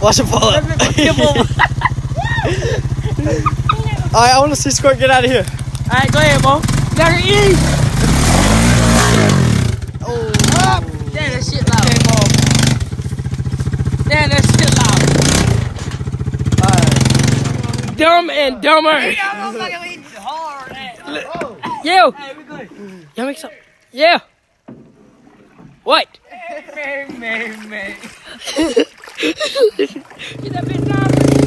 Watch it fall up. Let me give him- Alright, I want to see Squirt get out of here. All right, go ahead, Mo. Letter E. Oh, ah. damn, that shit loud. Damn, that shit loud. Dumb and dumber. Oh. Yo. Y'all make some. Yeah. What? Man, man, man. Get that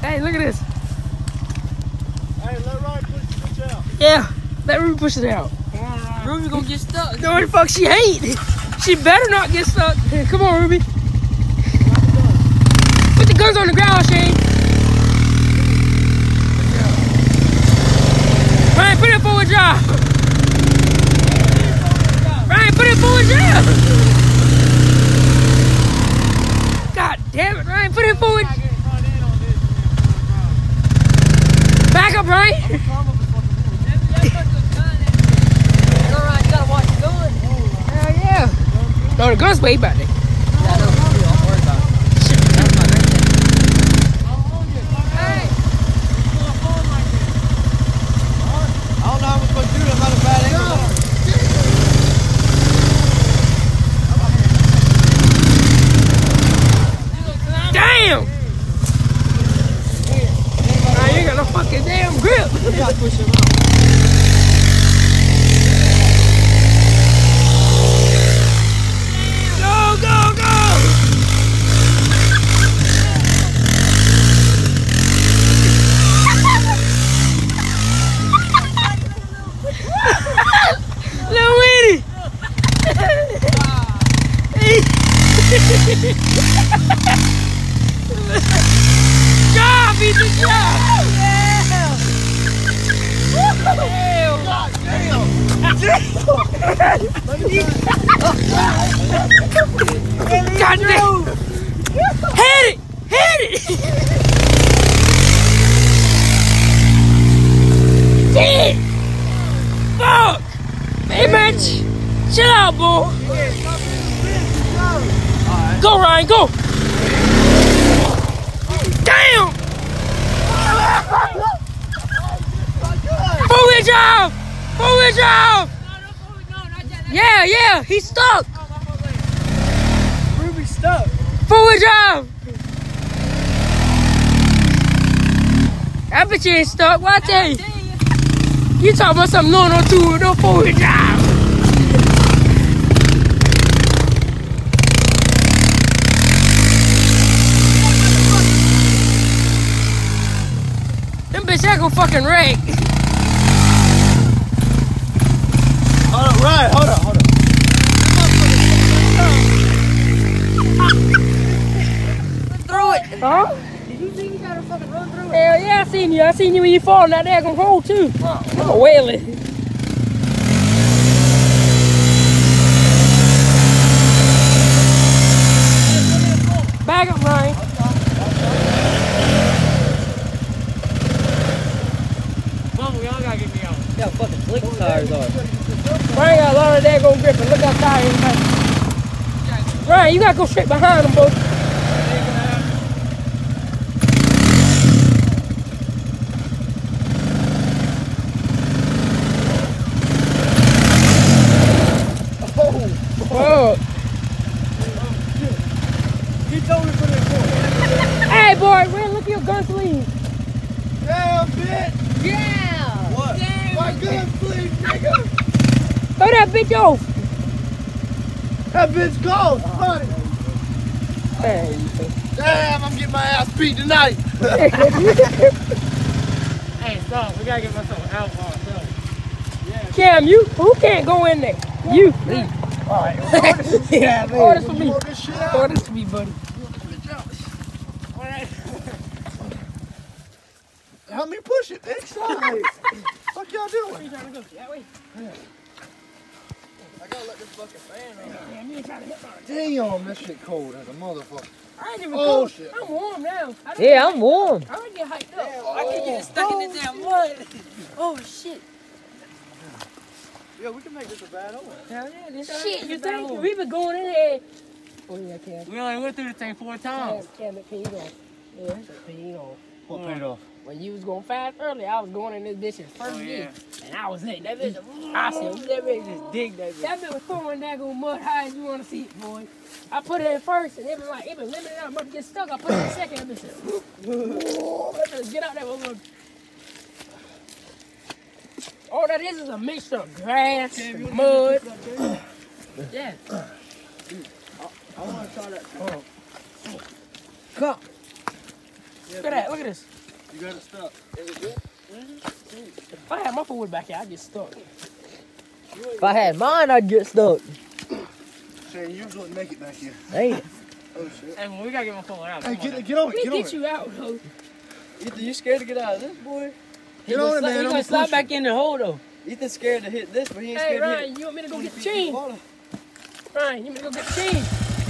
Hey, look at this. Hey, let Ryan push the switch out. Yeah, let Ruby push it out. Ruby gonna get stuck. No, what the fuck she hate? She better not get stuck. Come on, Ruby. Put the guns on the ground, Shane. Ryan, put it forward drive. Ryan, put it forward drive. God damn it, Ryan, put it forward. Back up, Ryan. Hell yeah. No, the gun's way back there. I don't know how we're supposed to do it. I'm not a bad angle. Damn! Nah, you ain't got no fucking damn grip. You gotta push him out. Go, go, go! Little Weedy! job, he's a job! God damn! Hit it! Hit it! Shit! Fuck! Hey, man, ch- chill out, boy. Go, Ryan, go! Damn! Drive! Four wheel drive! Yeah, yeah, he's stuck! Ruby stuck. Wheel drive! That bitch ain't stuck, what I tell you? Talking about something no no two no wheel drive. Them bitch that gonna fucking wreck. Hold on, Ryan, hold on, hold on. Through it. Huh? Did you think you gotta fucking run through it? Hell yeah, I seen you. I seen you when you fall in that daggone hole too. I'm a whaling. Back up, Ryan. Mama, y'all gotta get me out. Yeah, fucking slick tires are. Daggone grip and look outside everybody. Ryan, you gotta go straight behind them, both. Whoa. He told me to put it in four. Hey, boy, Red, look at your gun sleeve. Yeah! What? My gun, please, nigga. Throw that bitch off. That bitch gone. Funny. Hey. Damn, I'm getting my ass beat tonight. Hey, stop. We gotta get myself out for ourselves. Cam, you who can't go in there? You. All right. yeah, man. Orders for me. Want this shit out? Orders for me, buddy. Help me push it, bitch. Sorry. Fuck y'all doing? trying to go? That way. I gotta let this fucking fan on. Damn, you ain't trying to hit my. Damn, this shit cold as a motherfucker. I ain't even Oh, cold. shit. I'm warm now. I don't Yeah, I'm warm. I don't get hyped up. I can get stuck in the damn oh, mud. Oh shit. Yeah, we can make this a bad one. Shit, you think? We've been going in there. Oh yeah, Cam. We only went through the thing four times. Cam, Cam, it paid off. Yeah, it paid off. What paid off? When you was going fast earlier, I was going in this bitch in first Oh, gear. yeah. And I was in that bitch. I said, that bitch just dig that bitch. That bitch was throwing that go mud high as you want to see it, boy. I put it in first, and it was like, it was limited out. I'm about to get stuck. I put it in second, and bitch said. That get out there. motherfucker. All that oh, is is a mixture of grass, and mud. yeah. I want to try that. Come. Look at that. Look at this. You got it stuck. If I had my foot back here, I'd get stuck. If I had mine, I'd get stuck. Shane, you wouldn't make it back here. Ain't it? Oh shit. Hey, well, we gotta get my phone out. Hey, get, get on it. We Get on get it. you out, though. Ethan, you scared to get out of this, boy? Get on it, man. I'm gonna gonna slide push back in the hole though. Ethan's scared to hit this, but he ain't Hey, scared to hit Hey, Ryan, you want me to go get the chain? Ryan, you want me to go get the chain?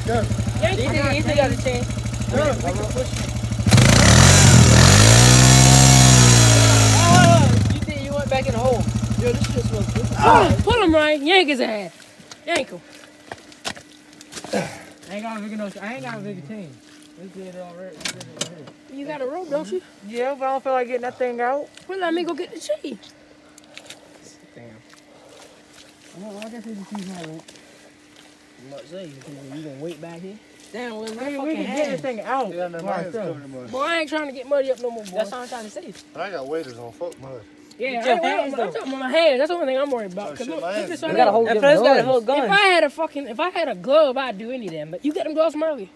Go. Yank. Ethan, Ethan got a chain. Go. I'm gonna push you. Oh, you think you went back in the hole? Yo, this shit smells good. Oh, pull him, Ryan. Yank his ass. Yank him. I ain't got a big enough. I ain't got a big chain. We did it already. We did it already. You got a rope, don't you? Yeah, but I don't feel like getting that thing out. Well, let me go get the chain. Damn. Well, I guess we just use my rope. I'm about to say, you you gonna wait back here? Damn, well, I mean, we fucking can get this thing out. Yeah, no, by my hands covered in mud. Boy, I ain't trying to get muddy up no more, boy. That's all I'm trying to say. I got waders on. Fuck mud. Yeah, Get I your ain't- hands, I'm talking about my hands. That's the only thing I'm worried about. Oh, 'Cause shit, look, my look this right gotta hold And them plus, got a guns. whole If. I had a fucking, if I had a glove, I'd do any of them. But you got them gloves from earlier.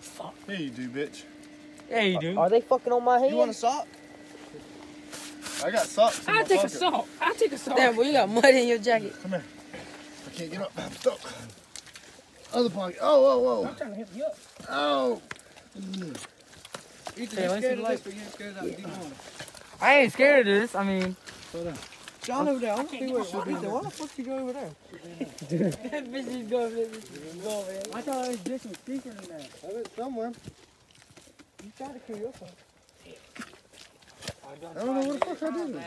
Fuck. Yeah, you do, bitch. Yeah, you do. Are they fucking on my hand? You want a sock? I got socks in I'll my take a sock. I'll take a sock. Damn, boy, you got mud in your jacket. Come here. I can't get up. I'm stuck. Other pocket. Oh, oh, whoa. I'm trying to hit you up. oh. Oh. Ethan, Hey, you let's scared see of the this, but you ain't scared of that deep water. I ain't scared of this. I mean, John over there, I want to see where Ethan, why the fuck you go over there? That bitch is going, bitch. Go, man. I thought this bitch was deeper than that. I went somewhere. You tried to kill your phone. I don't know what the fuck I did. with.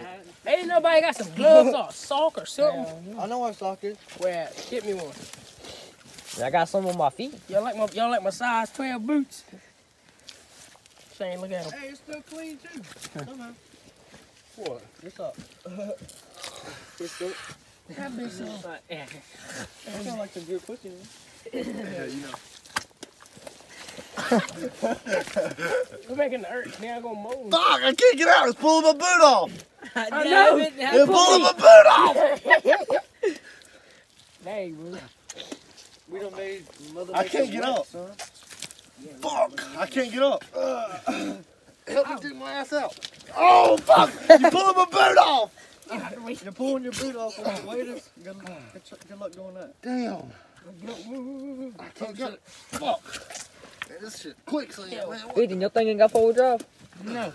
Ain't nobody got some gloves or sock or something. I know where sock is. Where? Get me one. I got some on my feet. Y'all like my y'all like my size 12 boots? Shane, look at them. Hey, it's still clean too. Somehow. What? What's up? What's up? That bitch sounds like eh. it sound like some good pussy. man. Yeah, you know. We're making the earth. Now I'm gonna moan. Fuck, I can't get out. It's pulling my boot off. I know. It's pulling my boot off. Hey, bro. We don't made mother I can't get wet, up. son. Fuck, I can't get up. Uh, help me oh. dig my ass out. Oh, fuck. You're pulling my boot off. You're pulling your boot off with the waders. Good, good, tr- good luck doing that. Damn. I can't get it. Fuck. Man, this shit quicksand, man. What- Ethan, your thing ain't got four wheel drive? No.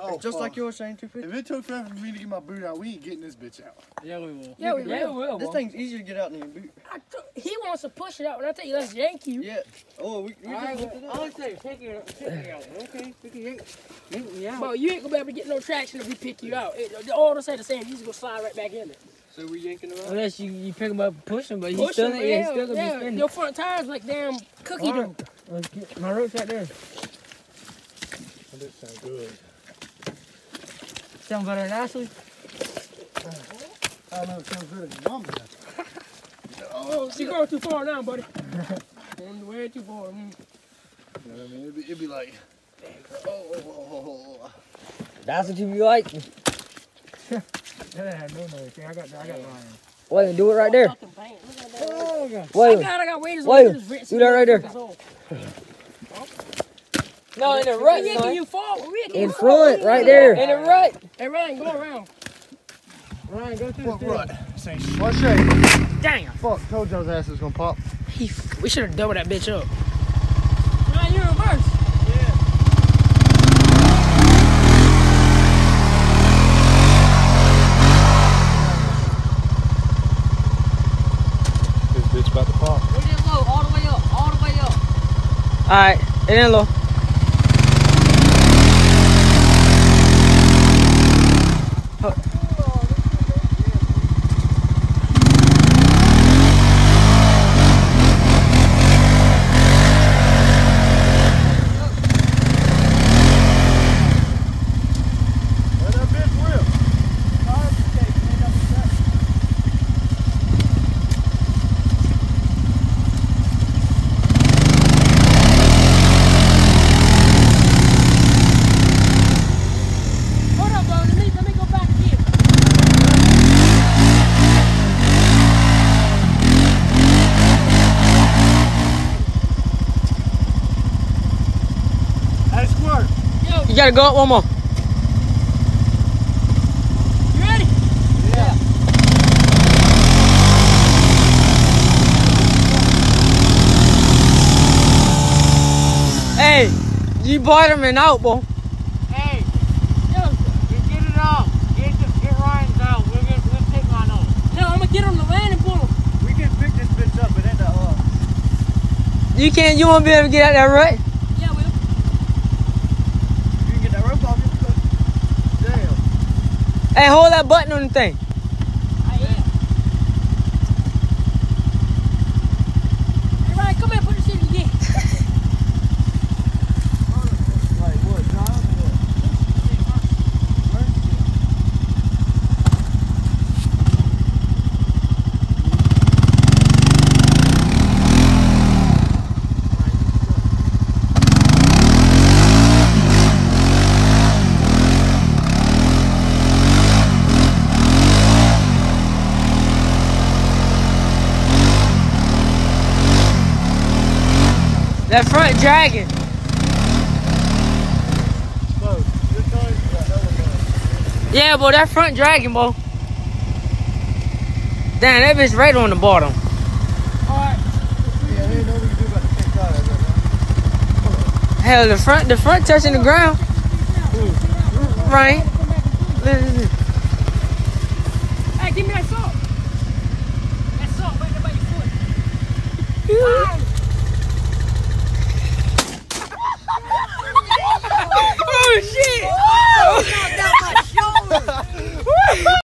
Oh, Just like fuck. yours, Shane, 250. If it took forever for me to get my boot out, we ain't getting this bitch out. Yeah, we will. Yeah, we will. we will. This thing's easier to get out than your boot. I he wants to push it out. When I tell you, let's yank you. Yeah. Oh, we, we I just looked it up. would say pick it, pick it out. Okay, pick it out. Yank me out. Bro, you ain't gonna be able to get no traction if we pick you out. It, all to say the same. You just gonna slide right back in it. So we yanking around? Unless you, you pick him up and push him, but he's Push still, him, yeah, he's yeah, still gonna yeah. be spinning. Your front tires like damn cookie Alright. dough. Let's get, my rope's right there. That sounds good. Sound better than Ashley? I don't know, it sounds better than mom does. Oh, she going too far now, buddy. Going way too far. Mm. You know what I mean? It'd be, it'd be like, oh. That's what you be like. That had no noise. See, I got, I got mine. William, do it right there. Fucking bang. Look at that. Oh, God. I William. got, I got waders. Wait, waiters written do that right there. Motherfuckers on. No, in the We rut, ain't you forward. We In front, right there. In the rut. Hey, Ryan, go around. Ryan, go to the What field. rut? What shape? Damn. Fuck, told y'all's ass was gonna pop. He, we should have doubled that bitch up. Ryan, you reverse. Yeah. This bitch about to pop. Put it low, all the way up, all the way up. All right, it in low. Let that bitch rip. Hold up, bro. Let me, let me go back again. Hey, squirt. Yo, You gotta go up one more. you ready? Yeah. Hey, you bottoming out, boy. Hey, Yo, just get it off. Get, the, get Ryan's out. We'll, get, we'll take mine on. no, I'm gonna get on the land and pull him. We can pick this bitch up, but ain't that hard. You can't, you won't be able to get out that rut. Yeah, Will. You can get that rope off your Damn. Hey, hold that button on the thing. I am. Hey, Ryan, come here. Put the shit in the gate. Like what, John? That front guy. Yeah, boy, that front dragon, boy. Damn, that bitch right on the bottom. Hell, the front, the front touching the ground. Right. Hey,